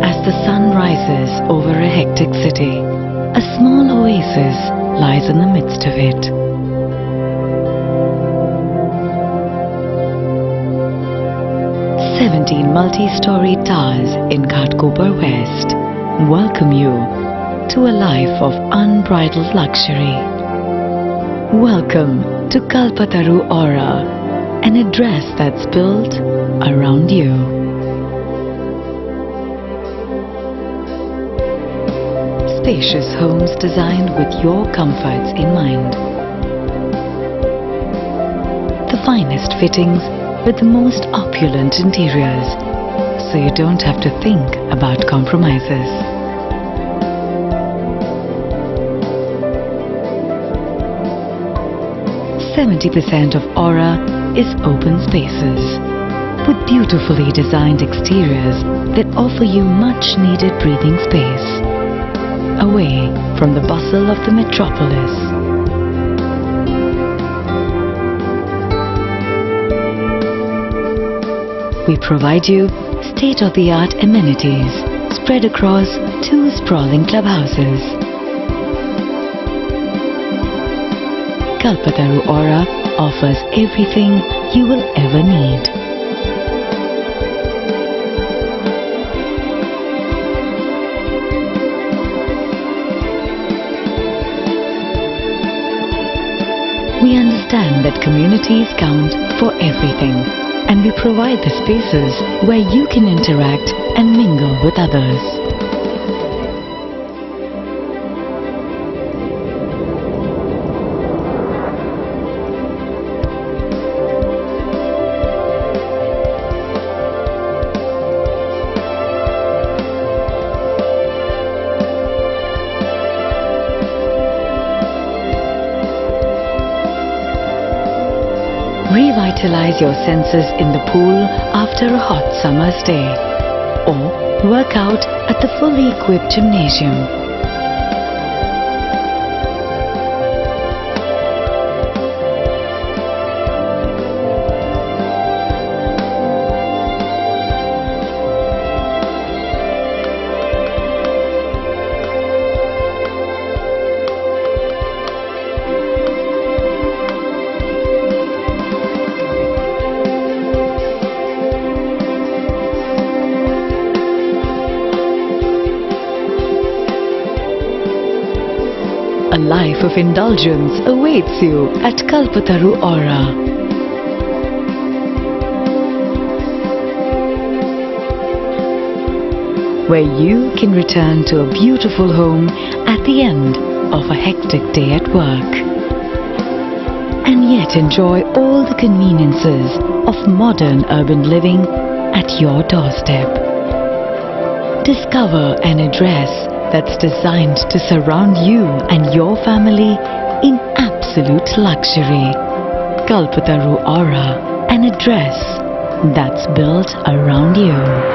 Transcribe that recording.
As the sun rises over a hectic city, a small oasis lies in the midst of it. Seventeen multi-story towers in Ghatkopar West welcome you to a life of unbridled luxury. Welcome to Kalpataru Aura, an address that's built around you. Spacious homes designed with your comforts in mind. The finest fittings with the most opulent interiors, so you don't have to think about compromises. 70% of Aura is open spaces with beautifully designed exteriors that offer you much needed breathing space away from the bustle of the metropolis. We provide you state-of-the-art amenities spread across two sprawling clubhouses. Kalpataru Aura offers everything you will ever need. We understand that communities count for everything and we provide the spaces where you can interact and mingle with others. Revitalize your senses in the pool after a hot summer's day. Or work out at the fully equipped gymnasium. A life of indulgence awaits you at Kalpataru Aura. Where you can return to a beautiful home at the end of a hectic day at work. And yet enjoy all the conveniences of modern urban living at your doorstep. Discover an address that's designed to surround you and your family in absolute luxury. Kalpataru Aura, an address that's built around you.